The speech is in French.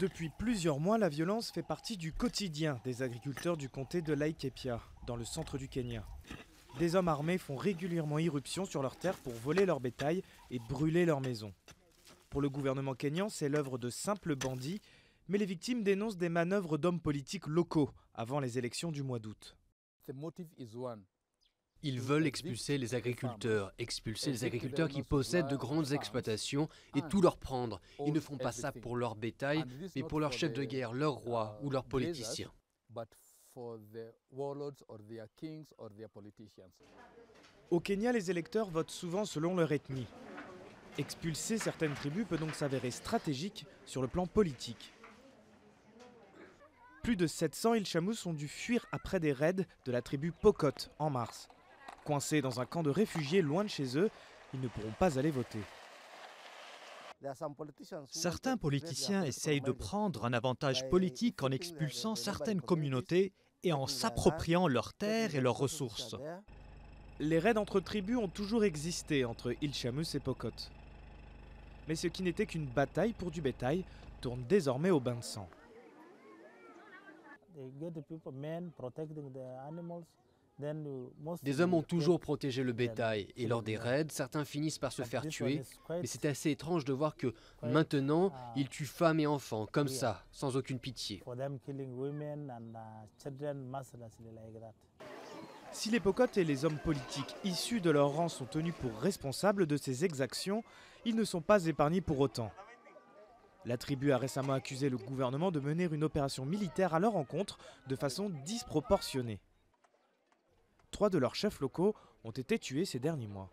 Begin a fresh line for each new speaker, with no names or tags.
Depuis plusieurs mois, la violence fait partie du quotidien des agriculteurs du comté de Laikipia, dans le centre du Kenya. Des hommes armés font régulièrement irruption sur leurs terres pour voler leur bétail et brûler leurs maisons. Pour le gouvernement kenyan, c'est l'œuvre de simples bandits, mais les victimes dénoncent des manœuvres d'hommes politiques locaux avant les élections du mois d'août.
Ils veulent expulser les agriculteurs, expulser les agriculteurs qui possèdent de grandes exploitations et tout leur prendre. Ils ne font pas ça pour leur bétail, mais pour leur chef de guerre, leur roi ou leurs politiciens.
Au Kenya, les électeurs votent souvent selon leur ethnie. Expulser certaines tribus peut donc s'avérer stratégique sur le plan politique. Plus de 700 Ilchamus ont dû fuir après des raids de la tribu Pokot en mars. Coincés dans un camp de réfugiés loin de chez eux, ils ne pourront pas aller voter.
Certains politiciens essayent de prendre un avantage politique en expulsant certaines communautés et en s'appropriant leurs terres et leurs ressources.
Les raids entre tribus ont toujours existé entre Ilchamus et Pokot. Mais ce qui n'était qu'une bataille pour du bétail tourne désormais au bain de sang.
Des hommes ont toujours protégé le bétail et lors des raids, certains finissent par se faire tuer. Mais c'est assez étrange de voir que maintenant, ils tuent femmes et enfants comme ça, sans aucune pitié.
Si les Pocotes et les hommes politiques issus de leur rang sont tenus pour responsables de ces exactions, ils ne sont pas épargnés pour autant. La tribu a récemment accusé le gouvernement de mener une opération militaire à leur encontre de façon disproportionnée. Trois de leurs chefs locaux ont été tués ces derniers mois.